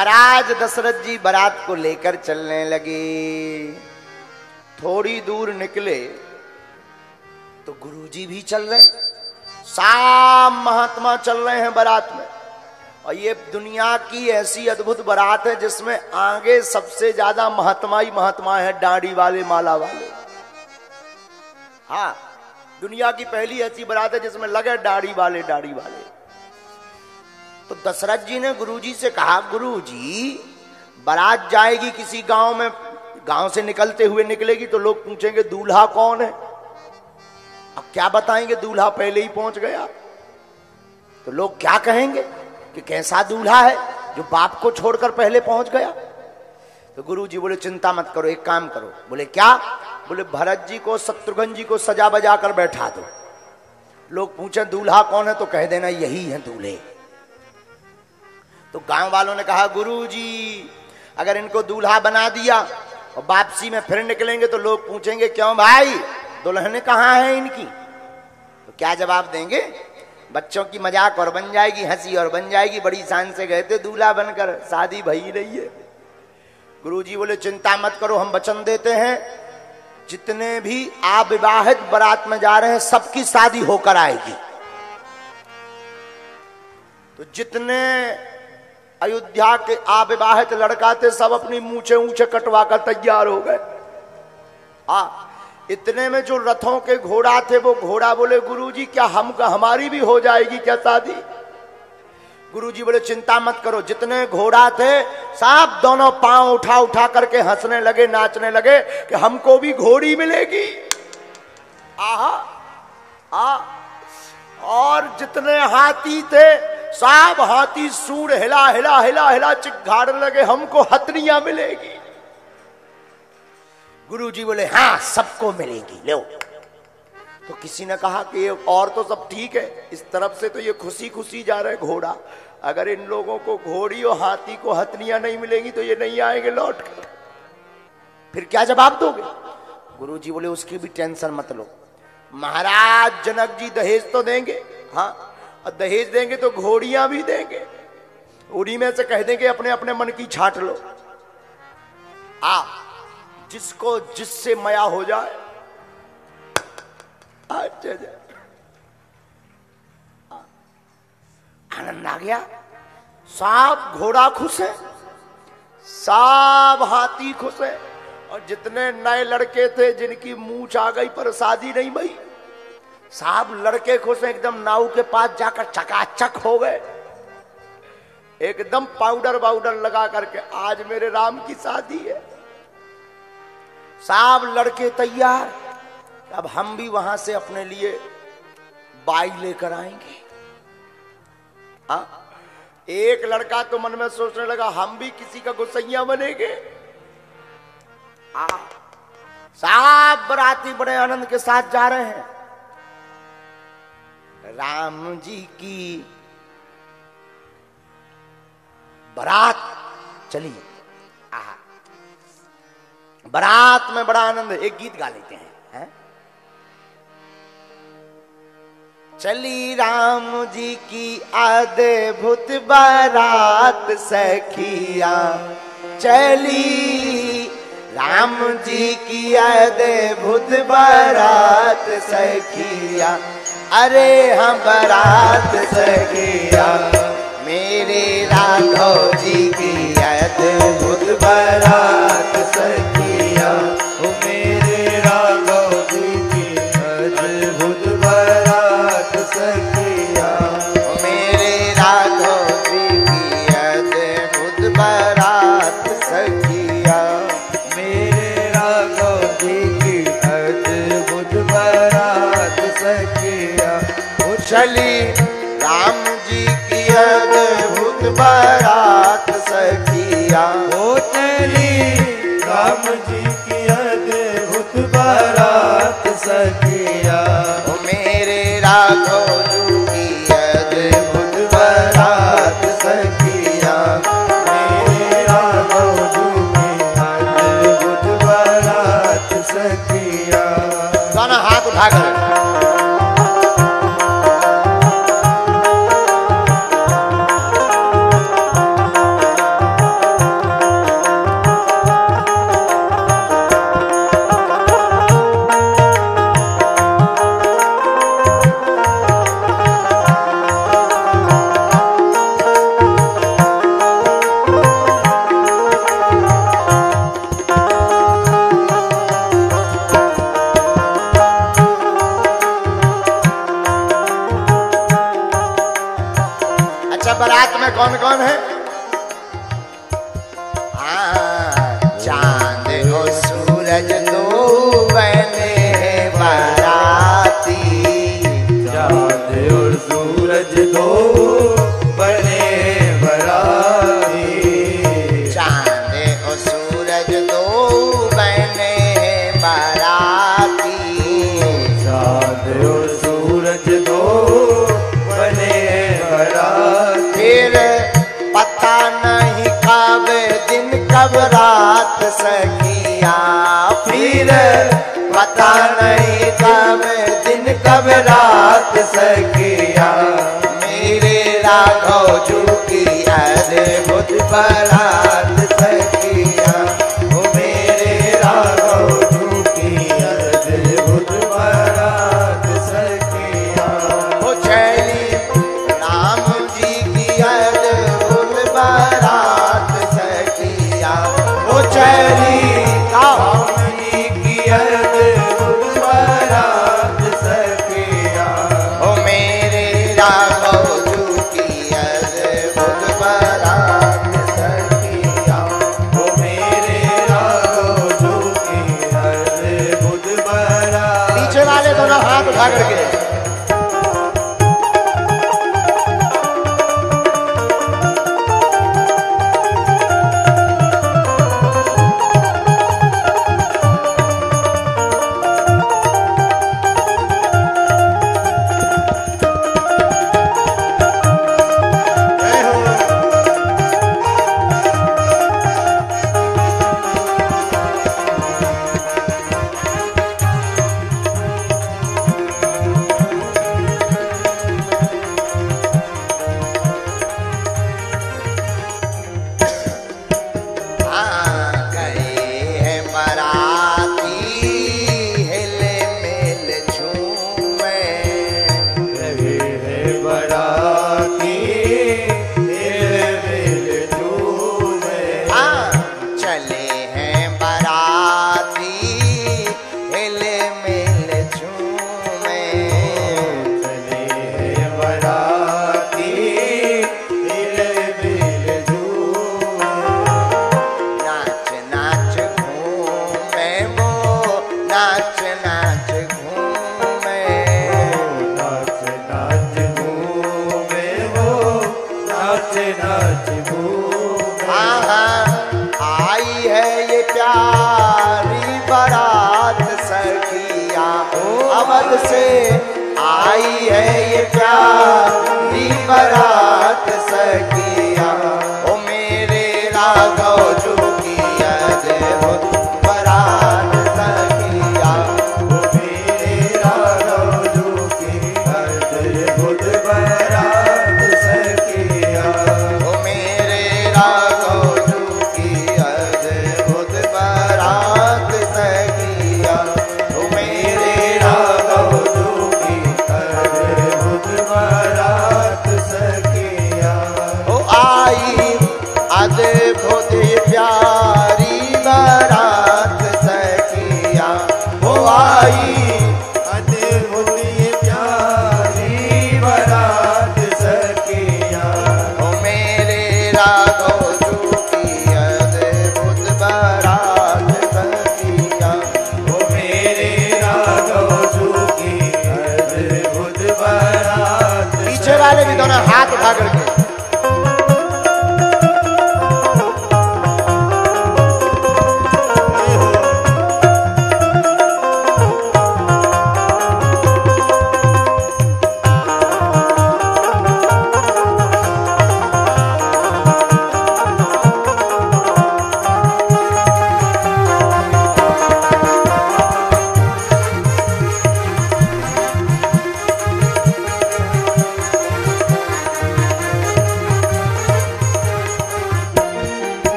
महाराज दशरथ जी बारात को लेकर चलने लगे। थोड़ी दूर निकले तो गुरुजी भी चल रहे। साम महात्मा चल रहे हैं बारात में। और ये दुनिया की ऐसी अद्भुत बारात है जिसमें आगे सबसे ज़्यादा महात्मा ही महात्मा है, दाढ़ी वाले, माला वाले। हाँ दुनिया की पहली ऐसी बारात है जिसमें लगे दाढ़ी वाले दाढ़ी वाले। तो दशरथ जी ने गुरुजी से कहा, गुरुजी, बारात जाएगी किसी गाँव में, गाँव से निकलते हुए निकलेगी तो लोग पूछेंगे, दूल्हा कौन है? अब क्या बताएँगे, दूल्हा पहले ही पहुँच गया। तो लोग क्या कहेंगे कि कैसा दूल्हा है जो बाप को छोड़कर पहले पहुँच गया? तो गुरु जी बोले, चिंता मत करो, एक काम करो। बोले, क्या? बोले, भरत जी को, शत्रुघ्न जी को सजा बजा कर बैठा दो। लोग पूछे, दूल्हा कौन है? तो कह देना, यही है दूल्हे। तो गाँव वालों ने कहा गुरु जी अगर इनको दूल्हा बना दिया और वापसी में फिर निकलेंगे तो लोग पूछेंगे, क्यों भाई? दुल्हन कहाँ है इनकी? तो क्या जवाब देंगे? बच्चों की मज़ाक और बन जाएगी, हँसी और बन जाएगी। बड़ी शान से गए थे दूल्हा बनकर, शादी भई रही है। गुरु जी बोले, चिंता मत करो, हम वचन देते हैं। जितने भी अविवाहित बारात में जा रहे हैं, सबकी शादी होकर आएगी। तो जितने अयोध्या के अविवाहित लड़का थे, सब अपनी मूछे ऊँचे कटवा कर तैयार हो गए। आ, इतने में जो रथों के घोड़ा थे, वो घोड़ा बोले, गुरुजी, क्या हम हमारी भी हो जाएगी क्या शादी? गुरुजी बोले, चिंता मत करो, जितने घोड़ा थे, सब दोनों पाँव उठा उठा करके हंसने लगे, नाचने लगे कि हमको भी घोड़ी मिलेगी। आहा, आ, और जितने हाथी थे सब हाथी सूर हिला हिला हिला हिला चिघाड़ लगे, हमको हथनिया मिलेगी। गुरु जी बोले हाँ सबको मिलेगी, लो। तो किसी ने कहा कि ये और तो सब ठीक है, इस तरफ़ से तो ये खुशी खुशी जा रहे घोड़ा। अगर इन लोगों को घोड़ी और हाथी को हथनिया नहीं मिलेंगी तो ये नहीं आएँगे लौट कर। फिर क्या जवाब दोगे? गुरु जी बोले, उसकी भी टेंशन मत लो। महाराज जनक जी दहेज तो देंगे हाँ और दहेज देंगे तो घोड़ियाँ भी देंगे। उड़ी में से कह देंगे, अपने अपने मन की छाट लो। आ, जिसको जिससे मया हो जाए। अच्छा आनंद आ गया। साफ़ घोड़ा खुश है। साफ़ हाथी खुश है। और जितने नए लड़के थे, जिनकी मूछ आ गई पर शादी नहीं भई सब लड़के खुश एकदम नाव के पास जाकर चकाचक हो गए। एकदम पाउडर वाउडर लगा करके, आज मेरे राम की शादी है। सब लड़के तैयार, अब हम भी वहाँ से अपने लिए बाई लेकर आएँगे। आ? एक लड़का तो मन में सोचने लगा, हम भी किसी का गुस्सैया बनेंगे। साहब बराती बड़े आनंद के साथ जा रहे हैं। राम जी की बारात चली। आहा। बारात में बड़ा आनंद, एक गीत गा लेते हैं, है? चली राम जी की आदे भूत बारात, सखिया। चली राम जी की आदे भूत बारात, सखिया। अरे हम बरात सगिया मेरे राघव जी की अद्भुत बरात सखिया बारात सखिया हो चली राम जी की अद्भुत बरात सखिया ओ मेरे राघव जाओ झुकी अरे बुद्ध परान बरा नी बरात सखिया। ओ मेरे राघव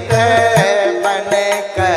चित कर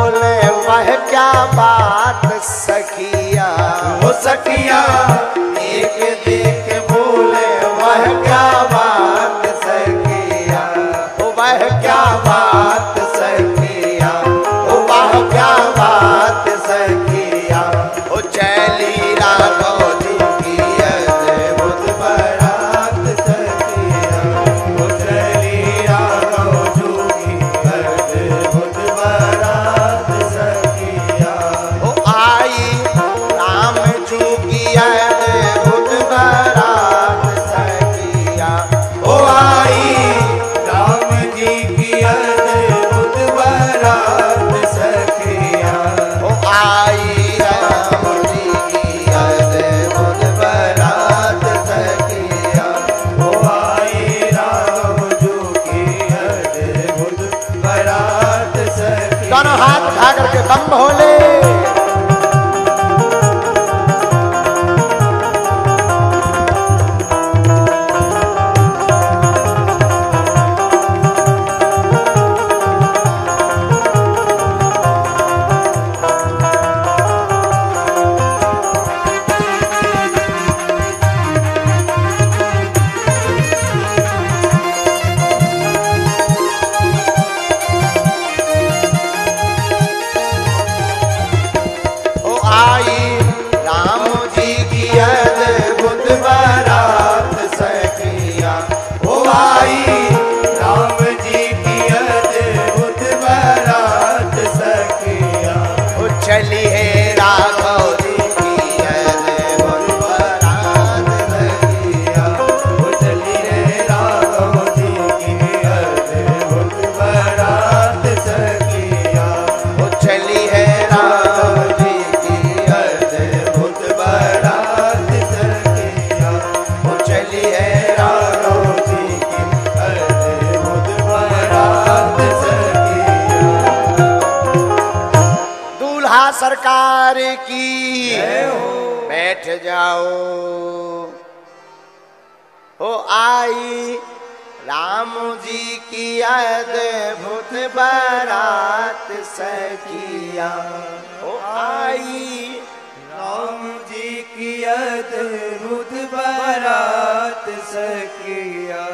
बोले वह क्या बात सखिया? हो सखिया एक दोनों हाथ उठा करके बम भोले जी की अद्भुत बारात सखिया। ओ आई राम जी की अद्भुत बारात सखिया।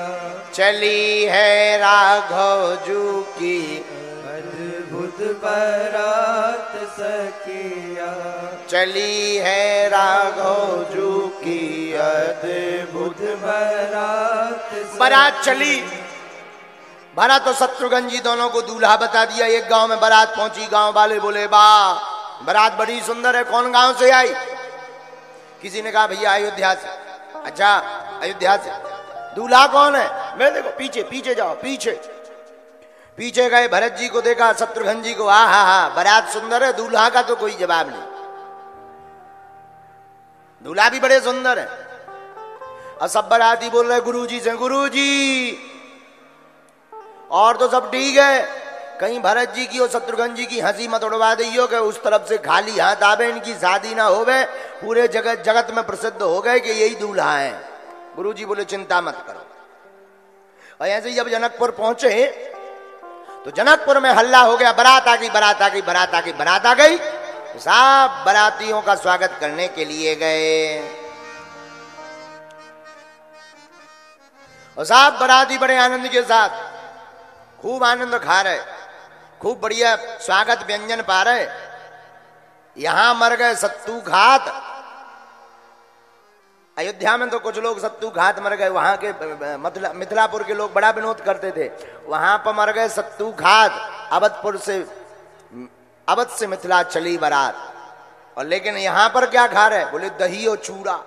चली है राघव जू की अद्भुत बारात सखिया। चली है राघव जू की अद्भुत बारात बारात चली। भरत और शत्रुघ्न जी दोनों को दूल्हा बता दिया, एक गाँव में बारात पहुँची, गाँव वाले बोले बा बारात बड़ी सुंदर है, कौन गाँव से आई? किसी ने कहा, भैया, अयोध्या से। अच्छा अयोध्या से? दूल्हा कौन है? मैं देखो, पीछे पीछे जाओ, पीछे। पीछे गए, भरत जी को देखा, शत्रुघ्न जी को हा हा हा बारात सुंदर है, दूल्हा का तो कोई जवाब नहीं। दूल्हा भी बड़े सुंदर है। सब बराती बोल रहे गुरु जी से गुरु जी और तो सब ठीक है। कहीं भरत जी की और शत्रुघ्न जी की हँसी मत उड़वा दियो कि उस तरफ़ से खाली हाथ आवे, इनकी शादी ना होवे। पूरे जगत जगत में प्रसिद्ध हो गए कि यही दूल्हा है। गुरु जी बोले, चिंता मत करो। और ऐसे ही जब जनकपुर पहुँचे तो जनकपुर में हल्ला हो गया, बारात आ गई, बारात आ गई, बारात आ गई, बारात आ गई। सब बारातियों का स्वागत करने के लिए गए। और सब बराती बड़े आनंद के साथ। खूब आनंद खा रहे। खूब बढ़िया स्वागत व्यंजन पा रहे। यहाँ मर गए सत्तू घात। अयोध्या में तो कुछ लोग सत्तू घात मर गए। वहाँ के मिथिला, मिथिलापुर के लोग बड़ा विनोद करते थे। वहाँ पर मर गए सत्तू घात। अवधपुर से, अवध से मिथिला चली बारात। और लेकिन यहाँ पर क्या खा रहे? बोले, दही और चूड़ा